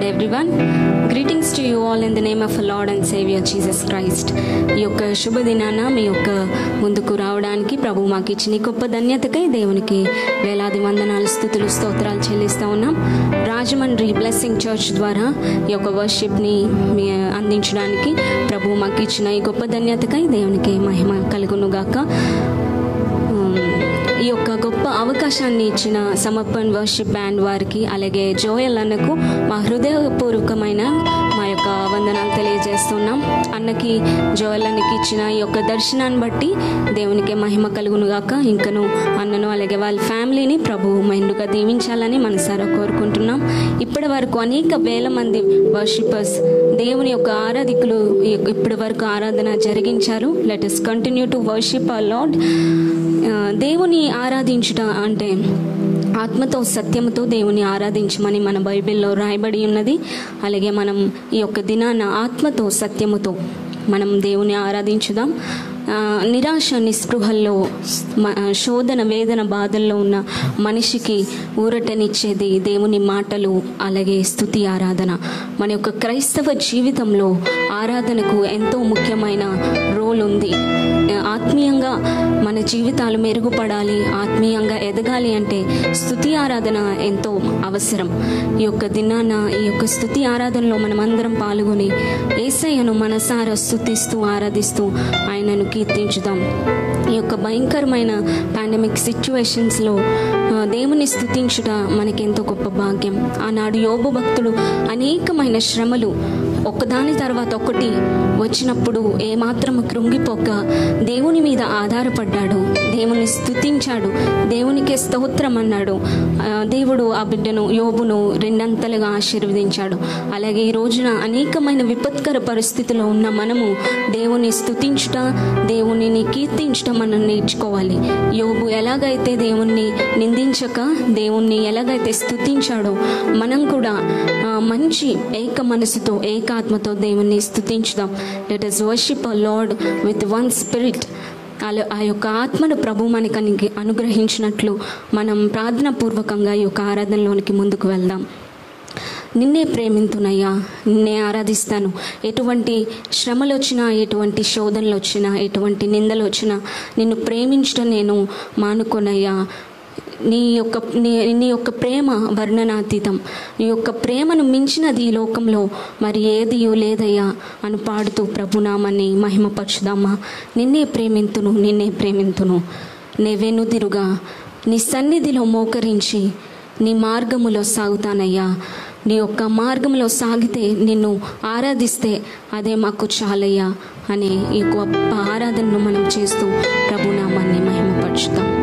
Lord everyone greetings to you all in the name of Lord and saviour Jesus Christ ఈ యొక్క శుభదినాన మీ యొక్క ముందుకు రావడానికి ప్రభు మాకు ఇచ్చిన గొప్ప ధన్యతకై దేవునికి వేలాది వందనాలు స్థుతులు స్తోత్రాలు చెల్లిస్తూ ఉన్నాం. రాజమండ్రి బ్లెస్సింగ్ చర్చ్ ద్వారా ఈ యొక్క వర్షిప్ని అందించడానికి ప్రభు మాకు ఇచ్చిన ఈ గొప్ప ధన్యతకై దేవునికి మహిమ కలుగునుగాక. యొక్క గొప్ప అవకాశాన్ని ఇచ్చిన సమర్పణ్ వర్షిప్ బ్యాండ్ వారికి అలాగే జోయల్ అన్నకు మా హృదయపూర్వకమైన వందనాలు తెలియజేస్తున్నాం. అన్నకి జోయల్ అన్నకి ఇచ్చిన ఈ యొక్క దర్శనాన్ని బట్టి దేవునికి మహిమ కలుగునుగాక. ఇంకను అన్నను అలాగే వాళ్ళ ఫ్యామిలీని ప్రభు మెండుగా దీవించాలని మనసారా కోరుకుంటున్నాం. ఇప్పటి వరకు అనేక వేల మంది వర్షిపర్స్ దేవుని యొక్క ఆరాధికులు ఇప్పటి వరకు ఆరాధన జరిగించారు. Let us continue to worship a Lord దేవుని ఆరాధించుట అంటే ఆత్మతో సత్యముతో దేవుని ఆరాధించమని మన బైబిల్లో రాయబడి ఉన్నది. అలాగే మనం ఈ యొక్క దినాన ఆత్మతో సత్యముతో మనం దేవుని ఆరాధించుదాం. నిరాశ నిస్పృహల్లో శోధన వేదన బాధల్లో ఉన్న మనిషికి ఊరటనిచ్చేది దేవుని మాటలు అలాగే స్తుతి ఆరాధన. మన యొక్క క్రైస్తవ జీవితంలో ఆరాధనకు ఎంతో ముఖ్యమైన రోల్ ఉంది ఆత్మీయంగా మన జీవితాలు మెరుగుపడాలి ఆత్మీయంగా ఎదగాలి అంటే స్థుతి ఆరాధన ఎంతో అవసరం. ఈ యొక్క దినాన ఈ యొక్క స్థుతి ఆరాధనలో మనమందరం పాల్గొని ఏసయ్యను మనసారా స్థుతిస్తూ ఆరాధిస్తూ ఆయనను కీర్తించుదాం. ఈ యొక్క భయంకరమైన పాండమిక్ సిచ్యువేషన్స్లో దేవుని స్థుతించుట మనకెంతో గొప్ప భాగ్యం. ఆనాడు యోబు భక్తుడు అనేకమైన శ్రమలు ఒకదాని తర్వాత ఒకటి వచ్చినప్పుడు ఏమాత్రం కృంగిపోక దేవుని మీద ఆధారపడ్డాడు. దేవుని స్థుతించాడు. దేవునికే స్తోత్రం అన్నాడు. దేవుడు ఆ బిడ్డను యోబును రెండంతలుగా ఆశీర్వదించాడు. అలాగే ఈ రోజున అనేకమైన విపత్కర పరిస్థితిలో ఉన్న మనము దేవుని స్థుతించుట దేవునిని కీర్తించటం మనం నేర్చుకోవాలి. యోబు ఎలాగైతే దేవుణ్ణి నిందించక దేవుణ్ణి ఎలాగైతే స్థుతించాడో మనం కూడా మంచి ఏక మనసుతో ఏకాత్మతో దేవుణ్ణి స్థుతించుదాం. Let us worship a Lord with one spirit అలా ఆ యొక్క ఆత్మను ప్రభు మనకి అనుగ్రహించినట్లు మనం ప్రార్థనాపూర్వకంగా ఈ యొక్క ఆరాధనలోనికి ముందుకు వెళ్దాం. నిన్నే ప్రేమింతునయ్యా నిన్నే ఆరాధిస్తాను. ఎటువంటి శ్రమలు వచ్చినా ఎటువంటి శోధనలు వచ్చినా ఎటువంటి నిందలు వచ్చినా నిన్ను ప్రేమించడం నేను మానుకోనయ్యా. నీ యొక్క నీ నీ యొక్క ప్రేమ వర్ణనాతీతం. నీ యొక్క ప్రేమను మించినది ఈ లోకంలో మరి ఏది లేదయ్యా అని పాడుతూ ప్రభునామాన్ని మహిమపరచుదామా. నిన్నే ప్రేమింతును నిన్నే ప్రేమింతును. నెవెనుదిరుగా నీ సన్నిధిలో మోకరించి నీ మార్గములో సాగుతానయ్యా. నీ యొక్క మార్గంలో సాగితే నిన్ను ఆరాధిస్తే అదే మాకు చాలయ్యా అనే ఈ గొప్ప ఆరాధనను మనం చేస్తూ ప్రభునామాన్ని మహిమపరుచుతాం.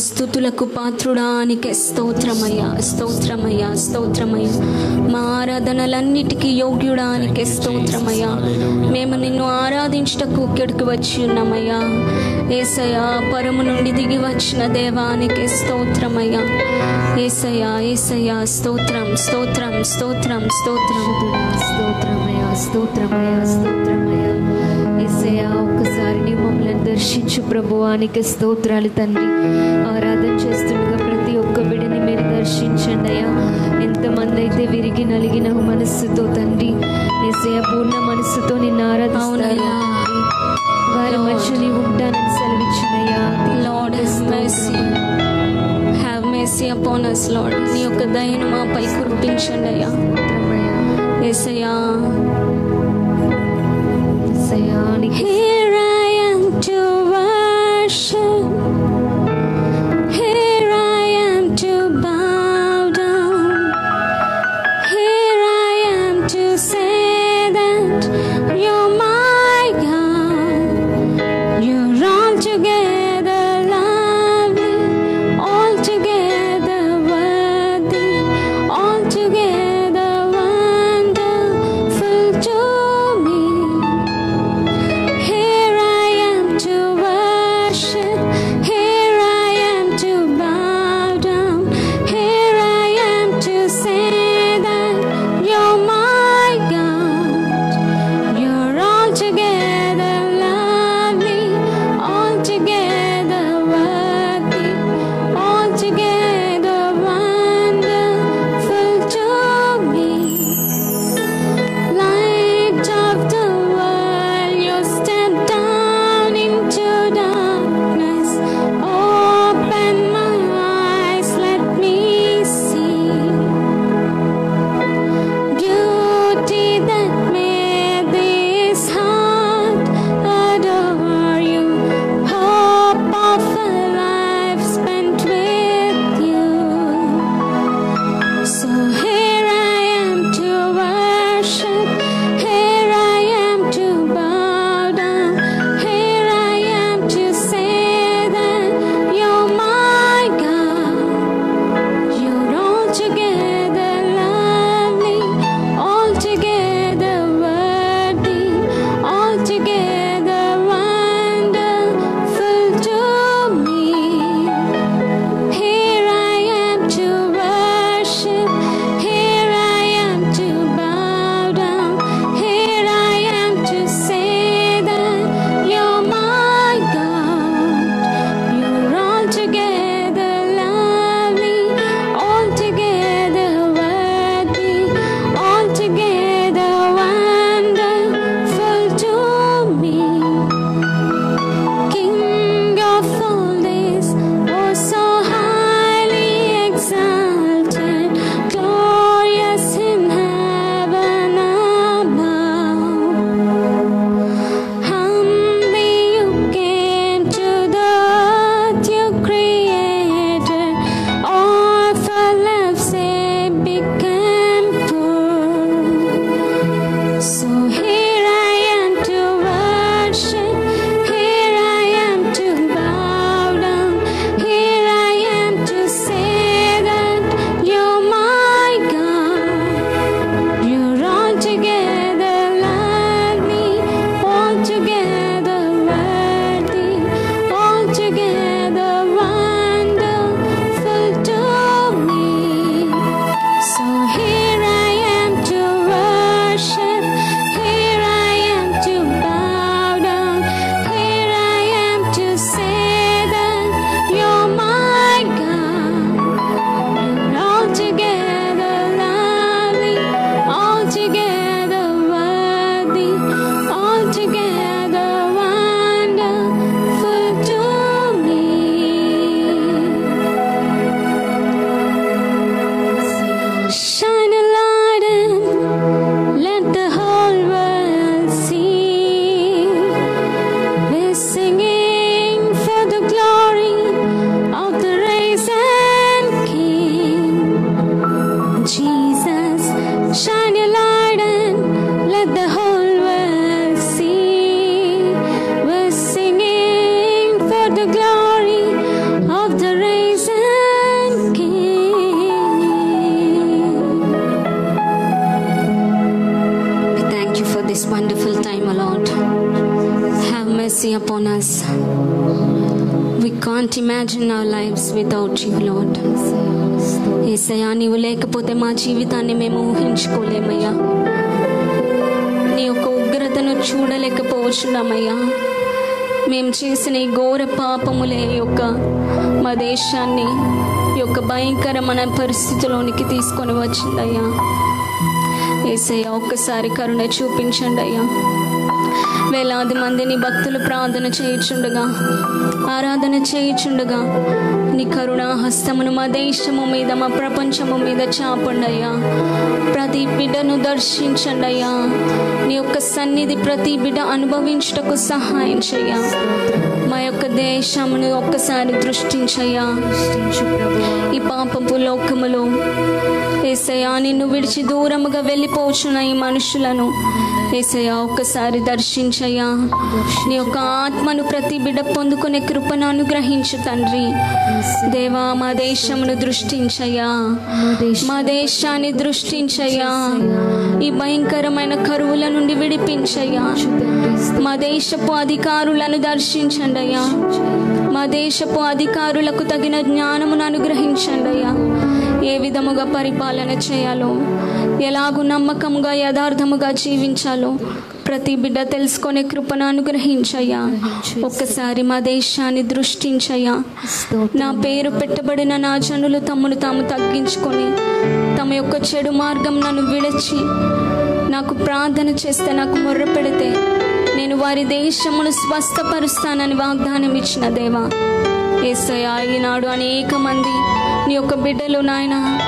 స్థుతులకు పాత్రుడా నీకే స్తోత్రమయ్యా స్తోత్రమయ్యా స్తోత్రమయ్యా. మా ఆరాధనలన్నిటికీ యోగ్యుడా నీకే స్తోత్రమయ్యా. మేము నిన్ను ఆరాధించుటకు ఇక్కడికి వచ్చి ఉన్నామయ్యా. ఏసయ్యా పరము నుండి దిగి వచ్చిన దేవానికి స్తోత్రమయ్యా. ఏసయ్యా ఏసయ్యా స్తోత్రం స్తోత్రం స్తోత్రం స్తోత్రం. స్తోత్రమయ స్తోత్రమయ స్తోత్రమయ దర్శించు ప్రభువానికి స్తోత్రాలు తండ్రి. ఆరాధన చేస్తుండగా ప్రతి ఒక్క బిడ్డని మీరు దర్శించండి అయ్యా. ఎంతమంది అయితే విరిగి నలిగిన మనస్సుతో తండ్రి ఎస్సయ్య పూర్ణ మనస్సుతో నిన్ను. తండ్రి. వారి మధ్య నీ ఉంటానని సెలవిచ్చినయ్యా Lord has mercy have mercy upon us Lord నీ యొక్క దయను మాపై కురిపించండి అయ్యా. స్తోత్రమయ ఏసయ్యా. చూడలేకపోవచ్చున్నామయ్యా మేము చేసిన ఈ ఘోర పాపములే యొక్క మా దేశాన్ని యొక్క భయంకరమైన పరిస్థితిలోనికి తీసుకొని వచ్చిందయ్యా. ఏసయ్య ఒక్కసారి కరుణ చూపించండి అయ్యా. వేలాది మందిని భక్తులు ప్రార్థన చేయుచుండగా ఆరాధన చేయుచుండగా నీ కరుణా హస్తమును మా దేశము మీద మా ప్రపంచము మీద చాపండి అయ్యా ప్రతి బిడ్డను దర్శించండి అయ్యా నీ యొక్క సన్నిధి ప్రతి బిడ్డ అనుభవించుటకు సహాయం చెయ్యా మా యొక్క దేశమును ఒక్కసారి దృష్టించయ్యా. ఈ పాపపు లోకములో ఏసయా నిన్ను విడిచి దూరముగా వెళ్ళిపోచున్న ఈ మనుషులను ఏసయా ఒక్కసారి దర్శించయ్యా. నీ యొక్క ఆత్మను ప్రతి బిడ్డ పొందుకునే కృపను అనుగ్రహించు తండ్రి. దేవా మా దేశమును దృష్టించయ్యా. మా దేశాన్ని దృష్టించయ్యా. ఈ భయంకరమైన కరువుల నుండి విడిపించయ్యా. మా దేశపు అధికారులను దర్శించండి అయ్యా మా దేశపు అధికారులకు తగిన జ్ఞానమును అనుగ్రహించండి అయ్యా ఏ విధముగా పరిపాలన చేయాలో? ఎలాగూ నమ్మకంగా యథార్థముగా జీవించాలో? ప్రతి బిడ్డ తెలుసుకునే కృపను అనుగ్రహించయ్యా. ఒక్కసారి మా దేశాన్ని దృష్టించయ్యా. నా పేరు పెట్టబడిన నా జనులు తమను తాము తగ్గించుకొని తమ యొక్క చెడు మార్గం నన్ను విడచి నాకు ప్రార్థన చేస్తే నాకు మొర్ర పెడితే నేను వారి దేశమును స్వస్థపరుస్తానని వాగ్దానం ఇచ్చిన దేవా. ఏసయ్యా ఈనాడు అనేక మంది నీ యొక్క బిడ్డలు నాయన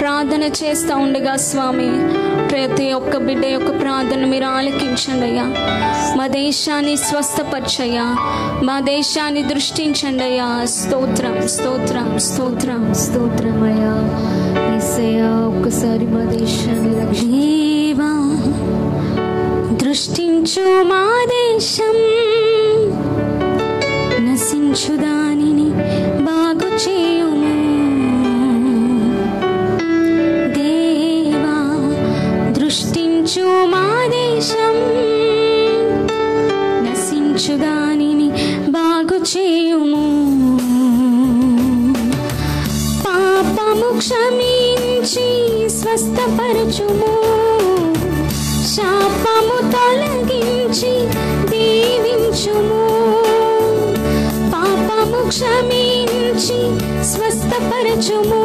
ప్రార్థన చేస్తూ ఉండగా స్వామి. ప్రతి ఒక్క బిడ్డ యొక్క ప్రార్థన మీరు ఆలకించండి అయ్యా. మా దేశాన్ని స్వస్థపరచయ్యా. మా దేశాన్ని దృష్టించండి అయ్యా. స్తోత్రం స్తోత్రం స్తోత్రం స్తోత్రమయ్యా యేసయ్యా ఒక్కసారి మా దేశాన్ని రక్షేవా దృష్టించు మా దేశం. నశించు దానిని బాగు చే దృష్టించు మా దేశం. నశించు దానిని బాగు చేయుము. పాపము క్షమించి స్వస్థపరచుము. శాపము తొలగించి దీవించుము. పాపము క్షమించి స్వస్థపరచుము.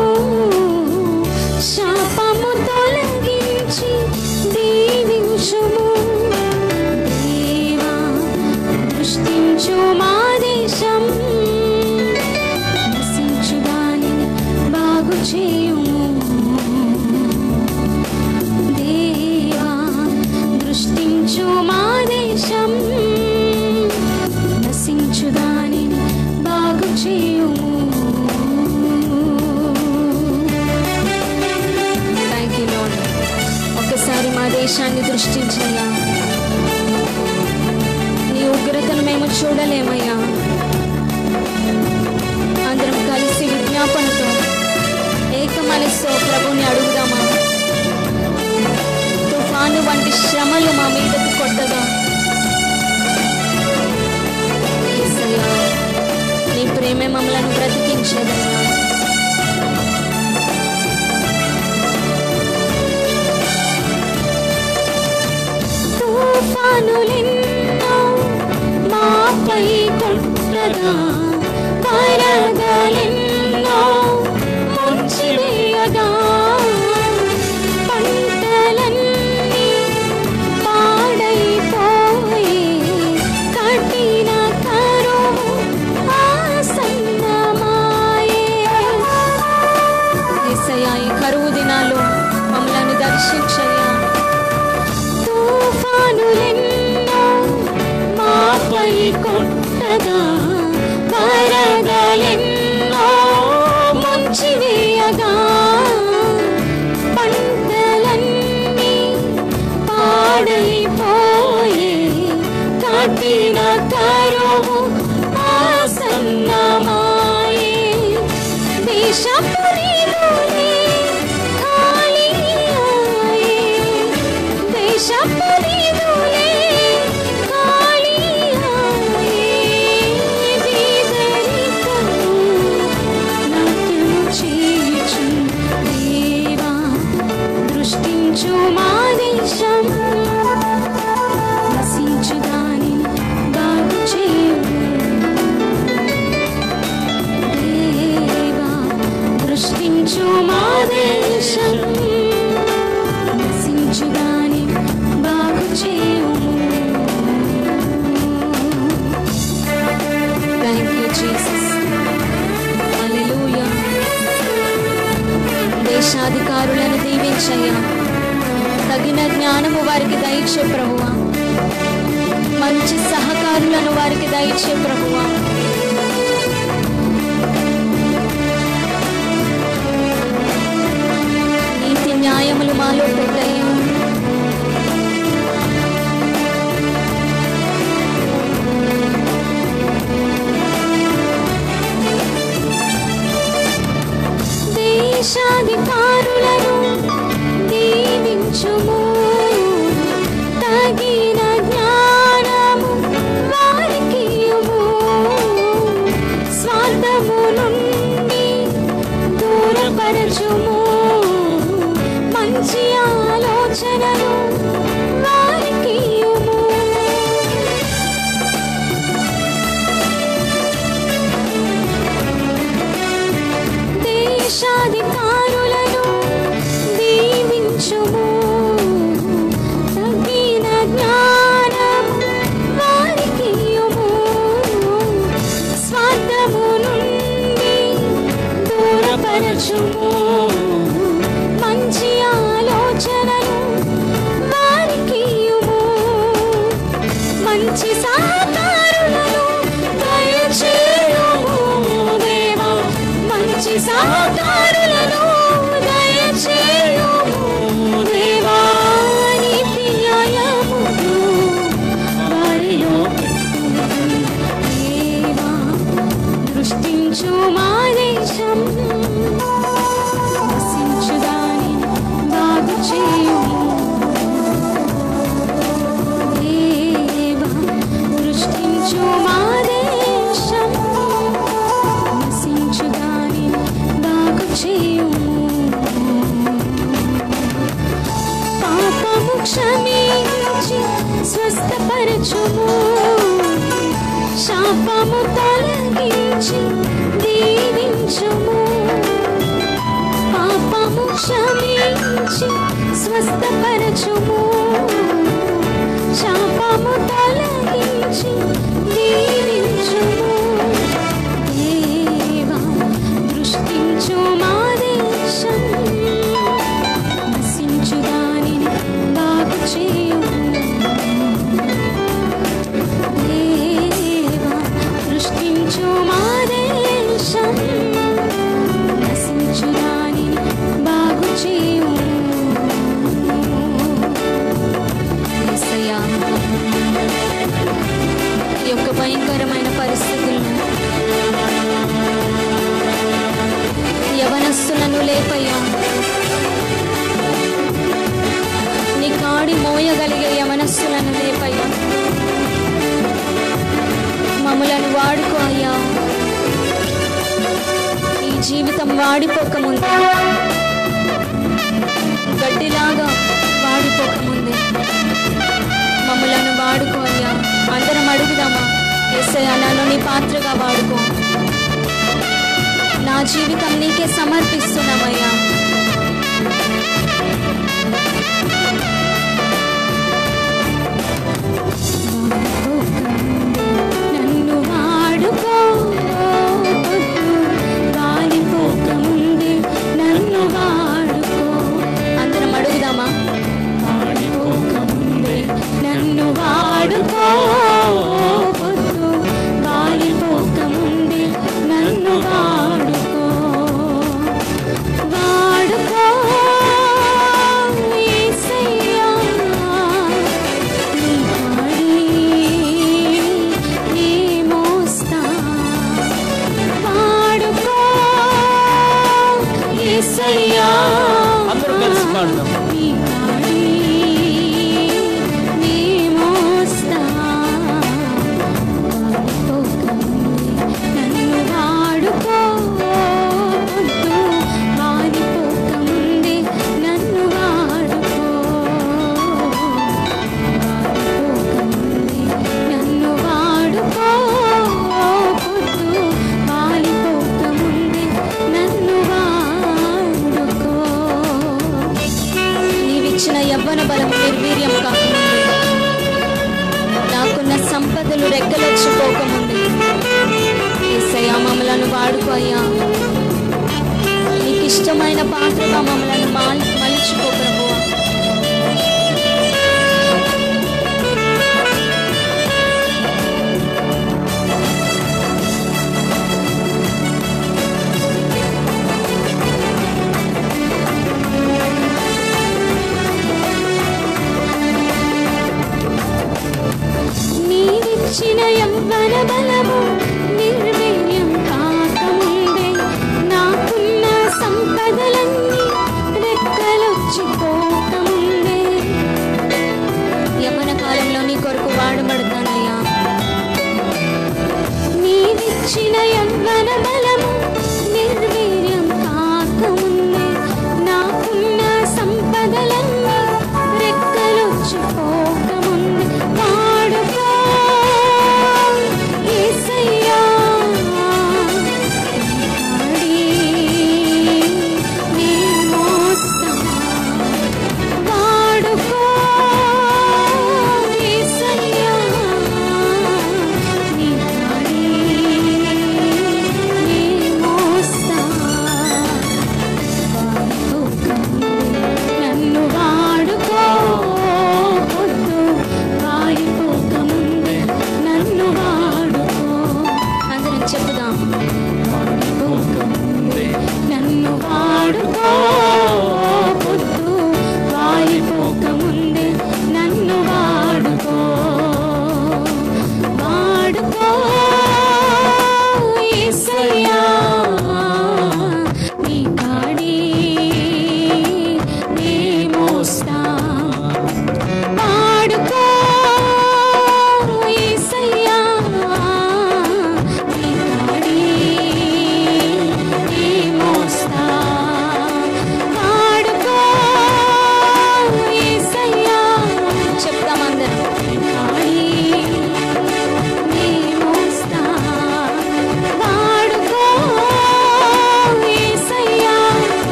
वृष्टिं चोमा సృష్టించయ్యా నీ ఉగ్రతను మేము చూడలేమయ్యా. అందరం కలిసి విజ్ఞాపనతో ఏక మనస్సు ప్రభుని అడుగుదామా? తుఫాను వంటి శ్రమలు మా మీదకు కొట్టగా నీ ప్రేమే మమ్మలను బ్రతికించేదయ్యా. తుఫానులెన్నో మాపై కొట్టగా వరదలెన్నో ಕೊಟ್ಟದ ಬರದಲೆನ್ನೋ ಮುಂಚಿವೆಯದ ಪಂಡಲನ್ನಿ ಪಾಡಲಿ ಪೋಯೆ ಕಾಟಿನ ತರುವು దేశాధికారులను తగిన జ్ఞానము వారికి దయచే ప్రభువా. మంచి సహకారులను వారికి దయచే ప్రభువా. నీతి న్యాయములు మాలో పెట్టయ్యా దేశాధికారులను దీవించుము తగిన భయంకరమైన పరిస్థితులను యవనస్తులను లేపయ్యా. నీ కాడి మోయగలిగే యవనస్తులను లేపయ్యా. మమ్మలను వాడుకో అయ్యా. ఈ జీవితం వాడిపోకముందే. గడ్డిలాగా వాడిపోకముందే. మమ్మలను వాడుకో అయ్యా. అందరం అడుగుదామా? ఎస్ఐ నన్ను నీ పాత్రగా వాడుకో. నా జీవితం నీకే సమర్పిస్తున్నామయ్యా. నన్ను వాడుకో. వాడిపోకముందే నన్ను వాడుకో. అందరం అడుగుదామా? నన్ను వాడిపోకముందే నన్ను వాడుకో. యవ్వన బలం నిర్వీర్యం కాకముందే. నాకున్న సంపదలు రెక్కలొచ్చిపోకముందే. ఏసయ్యా మమ్మలను వాడుకో అయ్యా. నీకు ఇష్టమైన పాత్రగా మమ్మలను మాల్ మలుచుకో ప్రభువా నీవిచ్చిన యవ్వన బలము నిర్వీర్యం కాకముందే. నాకున్న సంపదలన్నీ రెక్కలొచ్చిపోకముందే. యవ్వన కాలంలో నీ కొరకు వాడబడతానయ్యా. నీవిచ్చిన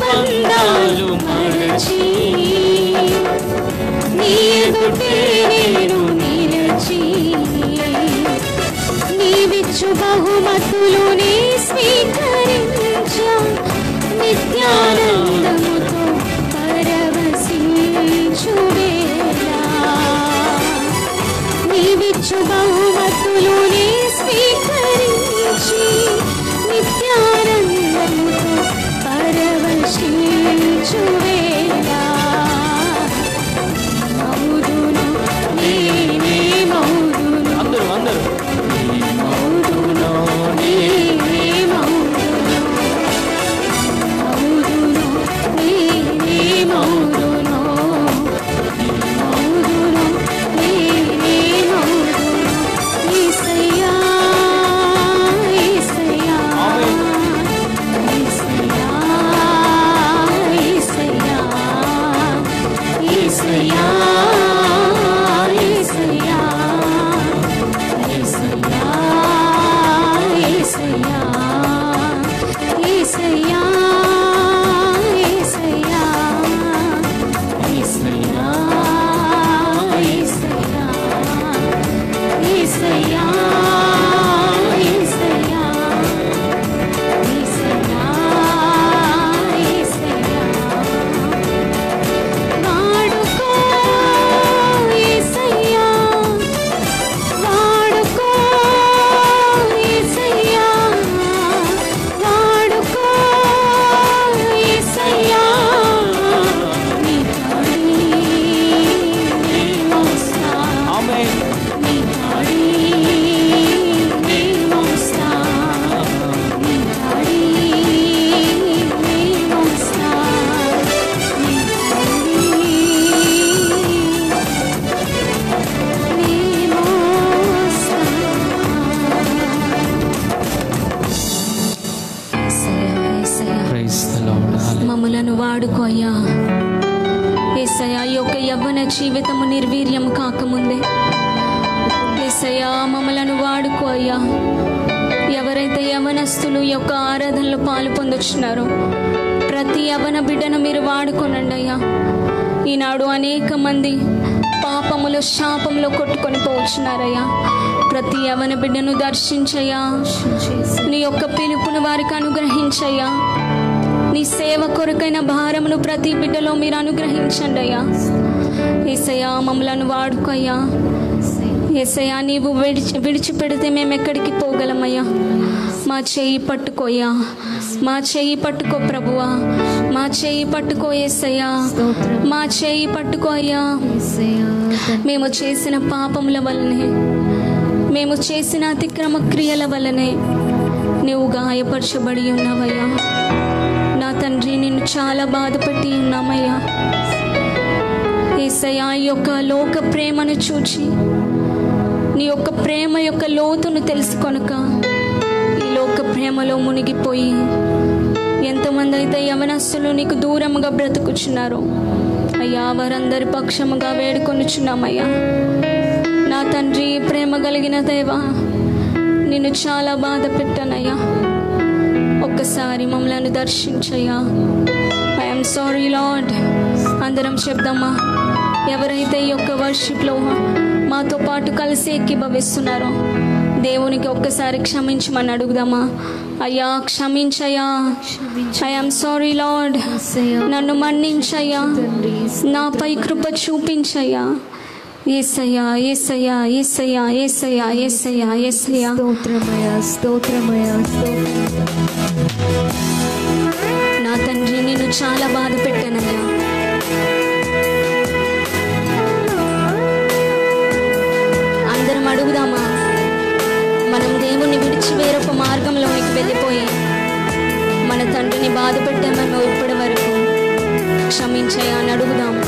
బంధాలు మరచి దర్శించినారయ్యా ప్రతి యవన బిడ్డను దర్శించయ్యా. నీ యొక్క పిలుపును వారికి అనుగ్రహించయ్యా. నీ సేవ కొరకైన భారమును ప్రతి బిడ్డలో మీరు అనుగ్రహించండి అయ్యా. ఏసయ్యా మమ్మలను వాడుకోయ్యా. ఏసయ్యా నీవు విడిచి విడిచిపెడితే మేము ఎక్కడికి పోగలమయ్యా. మా చెయ్యి పట్టుకోయ్యా మా చెయ్యి పట్టుకో ప్రభువా. మా చెయ్యి పట్టుకో ఏసయ్యా. మా చెయ్యి పట్టుకో అయ్యా. మేము చేసిన పాపముల వలనే మేము చేసిన అతిక్రమ క్రియల వలనే నువ్వు గాయపరచబడి ఉన్నావయ్యా. నా తండ్రి నిన్ను చాలా బాధపెట్టి ఉన్నామయ్యా. ఏసయ్యా ఈ యొక్క లోక ప్రేమను చూచి నీ యొక్క ప్రేమ యొక్క లోతును తెలుసుకొనక ఈ లోక ప్రేమలో మునిగిపోయి ఎంతమంది అయితే యవనస్తులు నీకు దూరంగా బ్రతుకుచున్నారో అయ్యా వారందరి పక్షముగా వేడుకొనుచున్నామయ్యా. నా తండ్రి ప్రేమ కలిగిన దేవా నిన్ను చాలా బాధ పెట్టానయ్యా. ఒక్కసారి మమ్మల్ని దర్శించయ్యా. ఐఎమ్ సారీ లాడ్ అందరం చెప్దామా? ఎవరైతే ఈ యొక్క వర్షిప్లో మాతో పాటు కలిసి ఏకీభవిస్తున్నారో దేవునికి ఒక్కసారి క్షమించమని అడుగుదామా? అయ్యా క్షమించయ్యా. ఐఎమ్ సారీ లాడ్ నన్ను మన్నించయ్యా. నాపై కృప చూపించయ్యా. ఏసయ్యా ఏసయ్యా ఏసయ్యా ఏసయ్యా ఏసయ్యా ఏసయ్యా. స్తోత్రమయ స్తోత్రమయ స్తోత్రం నా తండ్రి నేను చాలా బాధ పెట్టానయ్యా. అందరం అడుగుదామా? దేవుణ్ణి విడిచి వేరొక మార్గంలోనికి వెళ్ళిపోయి మన తండ్రిని బాధపెట్టామని ఇప్పటి వరకు క్షమించయ్యా అని అడుగుదాము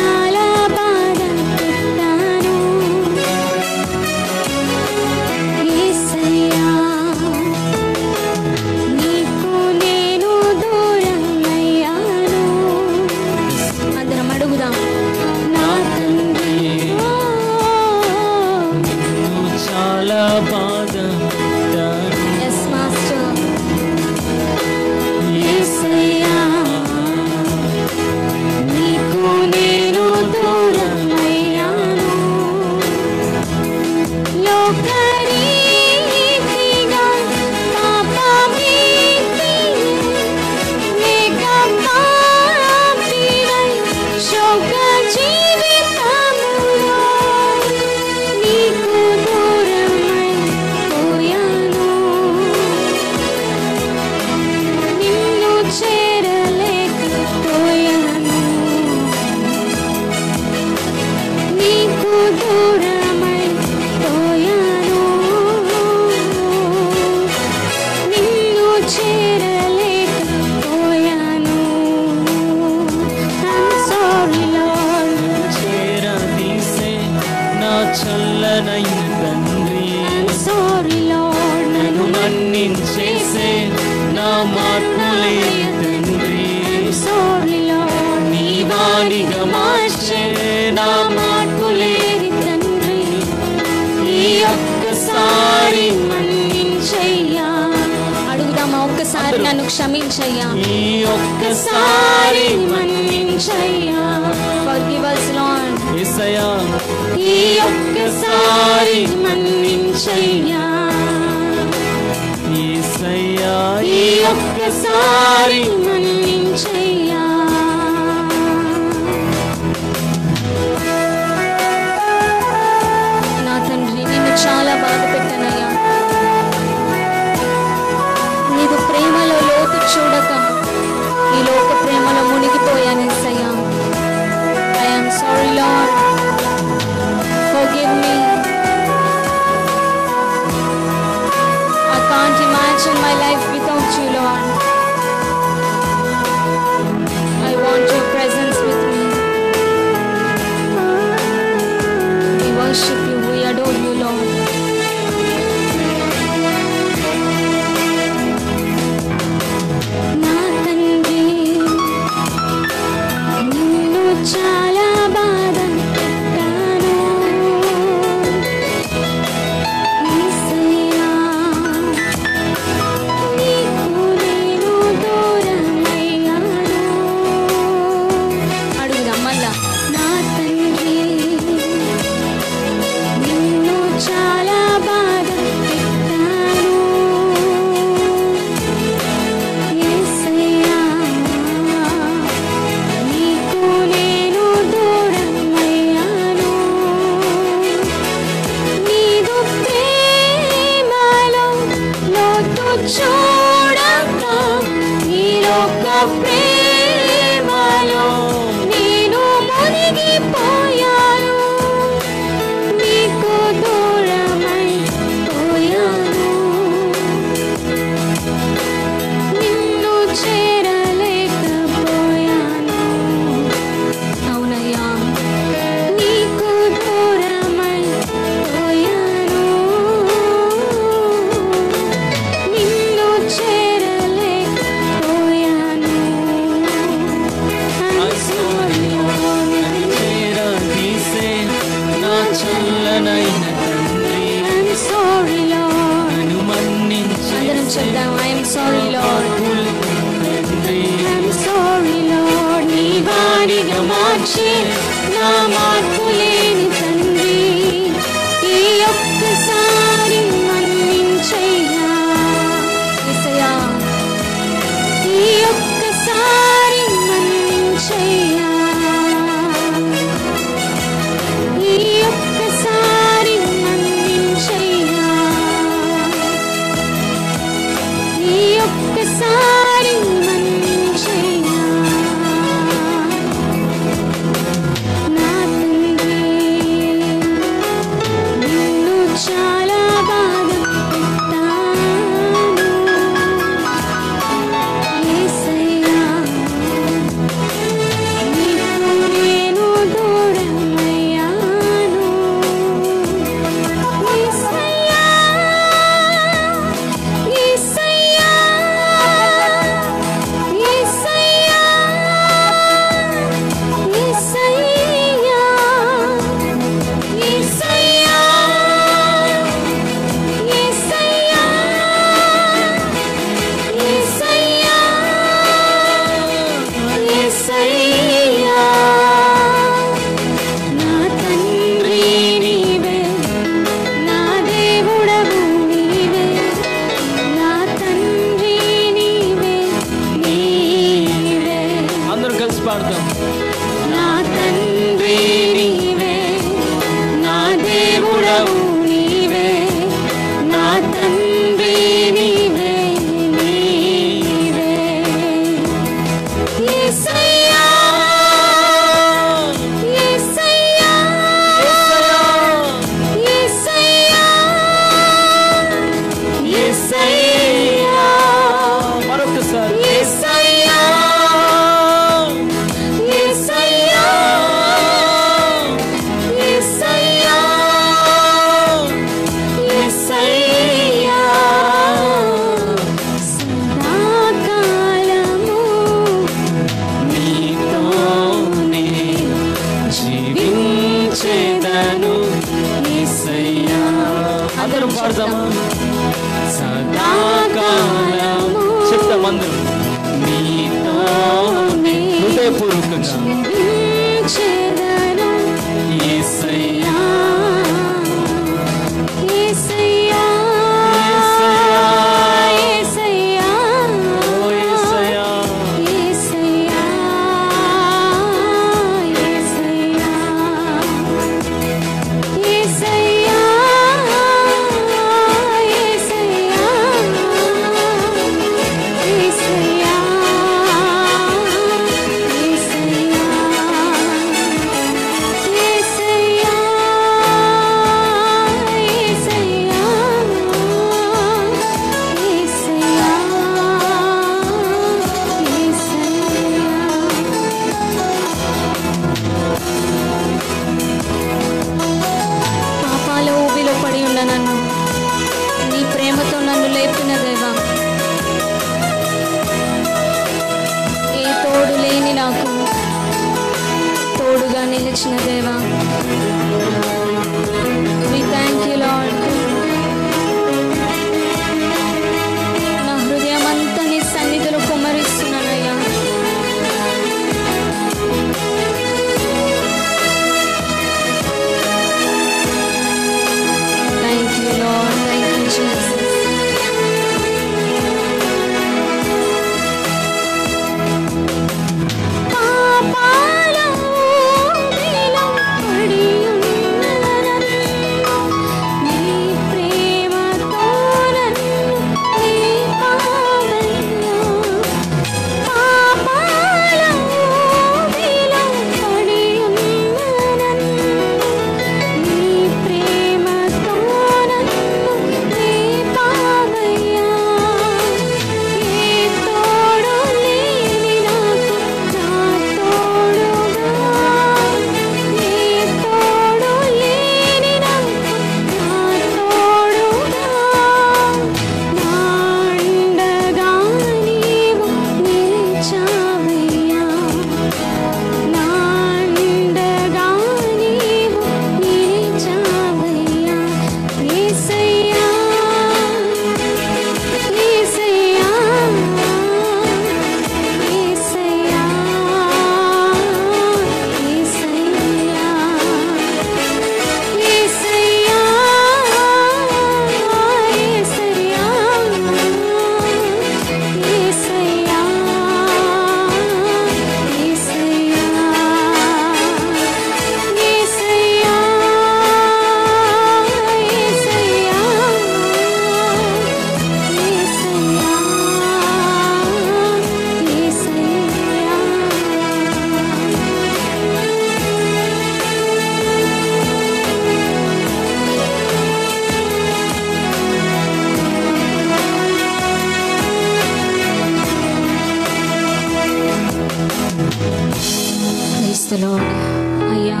అయ్యా.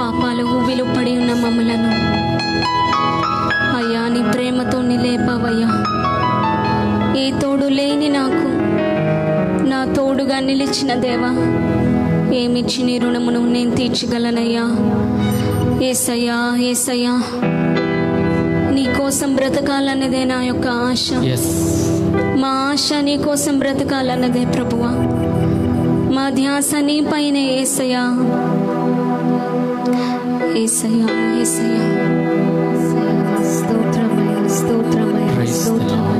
పాపాలు విలుపడి ఉన్న మమ్మలను. అయ్యా నీ ప్రేమతో నిలేపవయ్యా. ఏ తోడు లేని నాకు నా తోడుగా నిలిచిన దేవా ఏమిచ్చి నీ రుణమును నేను తీర్చగలనయ్యా? ఏసయ్యా ఏసయ్యా నీ కోసం బ్రతకాలన్నదే నా యొక్క ఆశ. మా ఆశ నీ కోసం బ్రతకాలన్నదే ప్రభు. ध्यासने पैने एसया एसया एसया स्तोत्रमय स्तोत्रमय स्तोत्रमय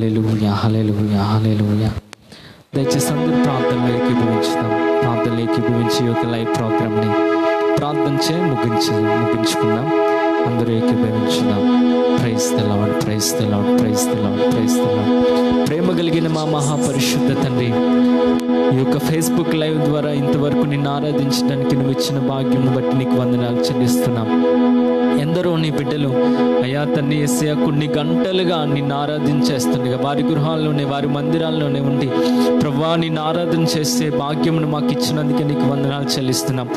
హల్లెలూయా హల్లెలూయా హల్లెలూయా దయచేసి అందరూ ప్రార్థనలోకి ఏకీభవించుదాం ప్రార్థనలోకి ఏకీభవించి ఒక యొక్క లైవ్ ప్రోగ్రామ్ని ప్రార్థన చే ముగించు ముగించుకుందాం. అందరూ ఏకీభవించుదాం. ప్రైజ్ తెలవాడు ప్రైజ్ తెలవాడు ప్రైజ్ తెలవాడు ప్రైజ్ తెలవాడు ప్రేమ కలిగిన మా మహాపరిశుద్ధ తండ్రి ఈ యొక్క ఫేస్బుక్ లైవ్ ద్వారా ఇంతవరకు నిన్ను ఆరాధించడానికి నువ్వు ఇచ్చిన భాగ్యం బట్టి నీకు వందనాలు చెల్లిస్తున్నాం. ఎందరో నీ బిడ్డలు. అయ్యా తన్ని ఎస్ఐ కొన్ని గంటలుగా నిన్ను ఆరాధించేస్తుండగా వారి గృహాల్లోనే వారి మందిరాల్లోనే ఉండి ప్రభా నిన్ను ఆరాధన చేసే భాగ్యమును మాకు ఇచ్చినందుకే నీకు వందనాలు చెల్లిస్తున్నాం.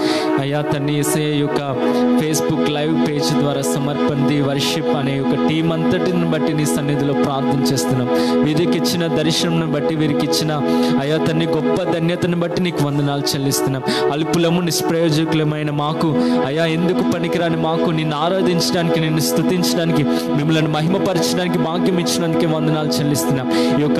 అయ్యా తండ్రి ఎస్ఐ యొక్క ఫేస్బుక్ లైవ్ పేజ్ ద్వారా సమర్పణది వర్షిప్ అనే ఒక టీం అంతటిని బట్టి నీ సన్నిధిలో ప్రార్థన చేస్తున్నాం. వీరికి ఇచ్చిన దర్శనం బట్టి వీరికి ఇచ్చిన అయ్యా తన్ని గొప్ప ధన్యతను బట్టి నీకు వందనాలు చెల్లిస్తున్నాం. అల్పులము నిష్ప్రయోజకులమైన మాకు అయ్యా ఎందుకు పనికిరాని మాకు నిన్ను ఆరాధించడానికి నిన్ను స్థుతించడానికి మిమ్మల్ని మహిమపరచడానికి భాగ్యం ఇచ్చడానికి వందనాలు చెల్లిస్తున్నాం. ఈ యొక్క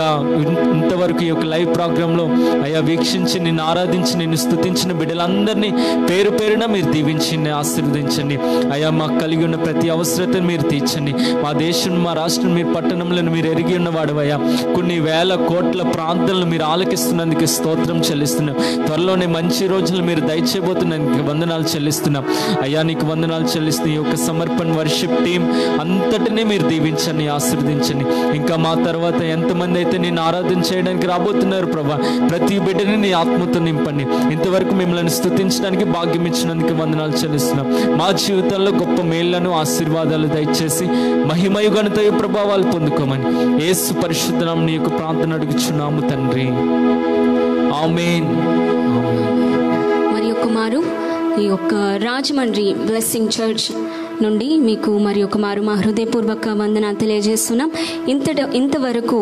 ఇంతవరకు ఈ యొక్క లైవ్ ప్రోగ్రాంలో అయ్యా వీక్షించి నిన్ను ఆరాధించి నిన్ను స్తుతించిన బిడ్డలందరినీ పేరు పేరున మీరు దీవించండి ఆశీర్వదించండి. అయ్యా మాకు కలిగి ఉన్న ప్రతి అవసరతను మీరు తీర్చండి. మా దేశం మా రాష్ట్రం మీ పట్టణంలో మీరు ఎరిగి ఉన్నవాడు అయ్యా. కొన్ని వేల కోట్ల ప్రాంతాలను మీరు ఆలకిస్తున్నందుకు స్తోత్రం చెల్లిస్తున్నాం. త్వరలోనే మంచి రోజులు మీరు దయచేయబోతున్నందుకు వందనాలు చెల్లిస్తున్నాం. అయ్యా నీకు వందనాలు చెల్లిస్తూ ఈ యొక్క సమర్పణ వర్షిప్ టీం అంతటినీ మీరు దీవించండి ఆశీర్వదించండి. ఇంకా మా తర్వాత ఎంతమంది అయితే నేను ఆరాధన చేయడానికి రాబోతున్నారు ప్రభా ప్రతి బిడ్డని నీ ఆత్మతో నింపండి. ఇంతవరకు మిమ్మల్ని స్థుతించడానికి భాగ్యం ఇచ్చినందుకు వందనాలు చెల్లిస్తున్నాం. మా జీవితంలో గొప్ప మేళ్ళను ఆశీర్వాదాలు దయచేసి మహిమయు ఘనతయు ప్రభావాలు పొందుకోమని ఏసు పరిశుద్ధనం నీ యొక్క ప్రార్థన అడుగుచున్నాము తండ్రి. ఆమెన్. మరి కుమారు ఈ యొక్క రాజమండ్రి బ్లెస్సింగ్ చర్చ్ నుండి మీకు మరి ఒక మారు మా హృదయపూర్వక వందన తెలియజేస్తున్నాం. ఇంతట ఇంతవరకు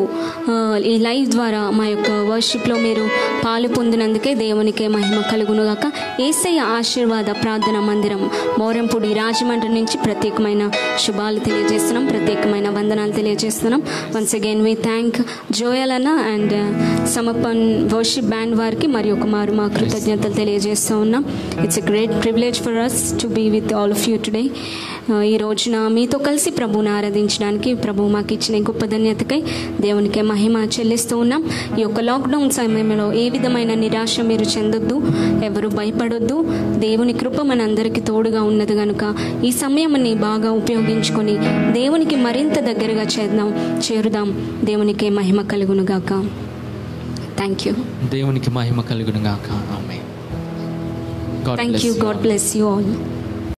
ఈ లైవ్ ద్వారా మా యొక్క వర్షిప్లో మీరు పాలు పొందినందుకే దేవునికే మహిమ కలుగునుగాక. ఏసయ్య ఆశీర్వాద ప్రార్థన మందిరం మోరంపూడి రాజమండ్రి నుంచి ప్రత్యేకమైన శుభాలు తెలియజేస్తున్నాం. ప్రత్యేకమైన వందనాలు తెలియజేస్తున్నాం. వన్స్ అగైన్ వి థ్యాంక్ జోయలన్న అండ్ సమపన్ వర్షిప్ బ్యాండ్ వారికి మరి ఒక మారు మా కృతజ్ఞతలు తెలియజేస్తూ ఉన్నాం. It's a great privilege for us to be with all of you today ఈ రోజున మీతో కలిసి ప్రభువుని ఆరాధించడానికి ప్రభు మాకు ఇచ్చిన గొప్ప ధన్యతకై దేవునికే మహిమ చెల్లిస్తూ ఉన్నాం. ఈ యొక్క లాక్డౌన్ సమయంలో ఏ విధమైన నిరాశ మీరు చెందొద్దు ఎవరు భయపడొద్దు దేవుని కృప మనందరికీ తోడుగా ఉన్నది కనుక ఈ సమయాన్ని బాగా ఉపయోగించుకొని దేవునికి మరింత దగ్గరగా చేద్దాం చేరుదాం. దేవునికే మహిమ కలుగునుగాక థ్యాంక్ యూ దేవునికి మహిమ కలుగును గాక. ఆమె thank you God bless you all